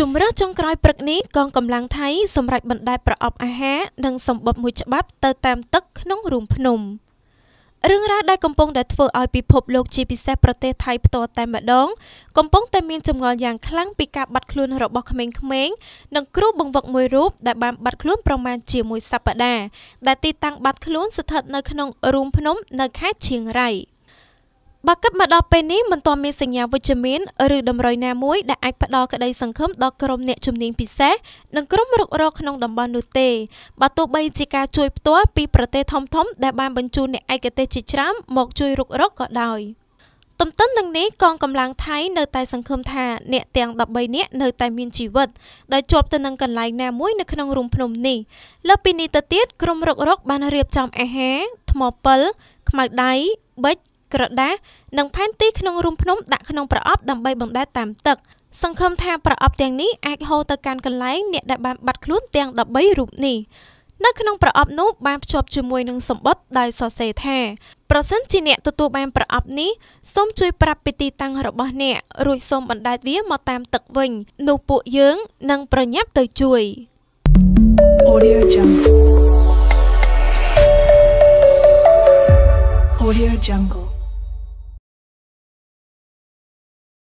ជំរើសចុងក្រោយព្រឹកនេះកងកម្លាំងថៃសម្រេចបណ្តែតប្រអប់អាហារនិងសម្បត្តិមួយច្បាប់ទៅតាមទឹកក្នុងរូងភ្នំរឿងរ៉ាវដែលកំពុងតែធ្វើឲ្យពិភពលោកជាពិសេសប្រទេសថៃផ្ទាល់តែម្ដងកំពុងតែមានចម្ងល់យ៉ាងខ្លាំងពីការបាត់ខ្លួនរបស់ក្មេងៗនិងគ្រូបង្វឹកមួយរូបដែលបានបាត់ខ្លួនប្រមាណជាមួយសប្តាហ៍ដែលទីតាំងបាត់ខ្លួនស្ថិតនៅក្នុងរូងភ្នំនៅខេត្តឈៀងរ៉ៃ។ បើគិតមកដល់ពេលនេះមិនទាន់មានសញ្ញាវិជ្ជមានឬតម្រុយណាមួយដែលអាចផ្ដល់ក្តីសង្ឃឹមដល់ក្រុមអ្នកជំនាញពិសេសនិងក្រុមរុករកក្នុងតំបន់នោះទេបើទោះបីជាការជួយផ្ទាល់ពីប្រទេសធំៗដែលបានបញ្ជូនអ្នកឯកទេសជាច្រើនមកជួយរុករកក៏ដោយទន្ទឹមនឹងនេះកងកម្លាំងថៃនៅតែសង្ឃឹមថាអ្នកទាំង13នាក់នៅតែមានជីវិតដោយជាប់ទៅនឹងកន្លែងណាមួយនៅក្នុងរូងភ្នំនេះលើពីនេះទៅទៀតក្រុមរុករកបានរៀបចំអាហារថ្មពិលខ្មៅដៃប៊ិច ក្រដាសនិងផែនទីក្នុងរូងភ្នំដាក់ក្នុងប្រអប់ដើម្បីបណ្តែតតាមទឹកសង្ឃឹមថាប្រអប់ទាំងនេះអាចហូរទៅកាន់កន្លែងអ្នកដែលបានបាត់ខ្លួនទាំង13រូបនេះនៅក្នុងប្រអប់នោះបានភ្ជាប់ជាមួយនឹងសម្បត្តិដោយសរសេរថាប្រសិនជាអ្នកទទួលបានប្រអប់នេះសូមជួយប្រាប់ពីទីតាំងរបស់អ្នករួចសូមបណ្តែតវាមកតាមទឹកវិញនោះពួកយើងនឹងប្រញាប់ទៅជួយ Audio Jungle Audio Jungle